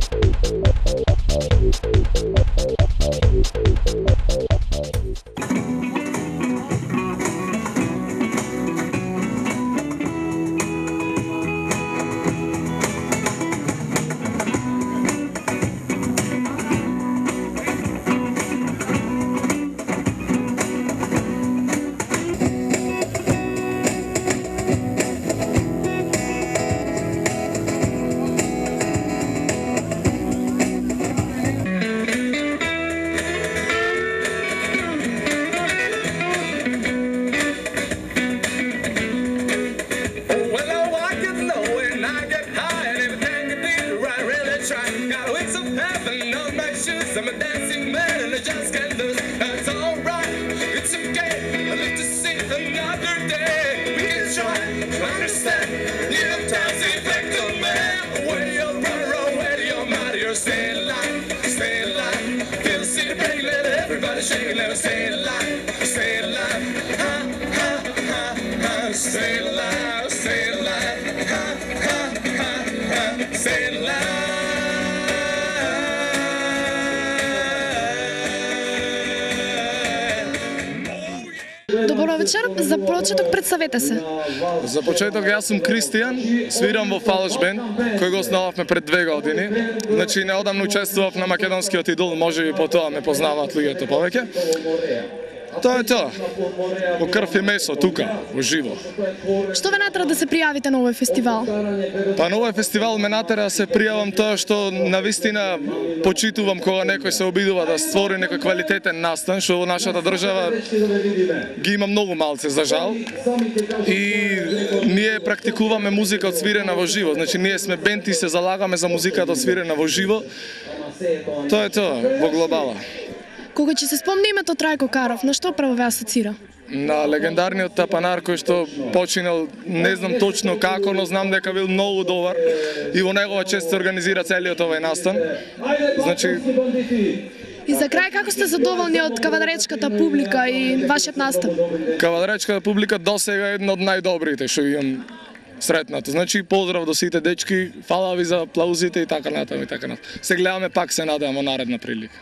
Thank you. Shoes. I'm a dancing man and I just can't lose. That's alright, it's okay. I live to see another day. We can try to understand. New times affect the man. Where you're run, where you're mad, you're staying alive, stay alive. Feel the city break, let everybody shake, let us stay alive, stay alive. Ha, ha, ha, ha, stay alive, stay alive. Ha, ha, ha, ha, stay alive. Добро вечер, за почеток представете се. За почеток јас сум Кристијан, свирам во Фалш бенд, кој го основавме пред две години. Значи неодамно учествував на македонскиот идол, може би по тоа ме познаваат луѓето повеќе. Тоа е тоа. Во крв и месо тука, во живо. Што ве натера да се пријавите на овој фестивал? Па на овој фестивал ме натера да се пријавам тоа што на вистина почитувам кога некој се обидува да створи некој квалитетен настан, што во нашата држава ги има многу малце за жал. И ние практикуваме музика одсвирена во живо. Значи ние сме бенд и се залагаме за музиката одсвирена во живо. Тоа е тоа во глобала. Кога ќе се спомне името Трајко Каров, на што прво ве асоцира? на легендарниот тапанар кој што починал, не знам точно како, но знам дека бил многу добар и во негова чест се организира целиот овој настан. Значи, И за крај, како сте задоволни од кавадаречката публика и вашиот настап? кавадаречката публика досега е една од најдобрите што имам сретнато. Значи, поздрав до сите дечки, фала ви за аплаузите и така натаму и така натаму. Се гледаме пак се надевам во наредна прилика.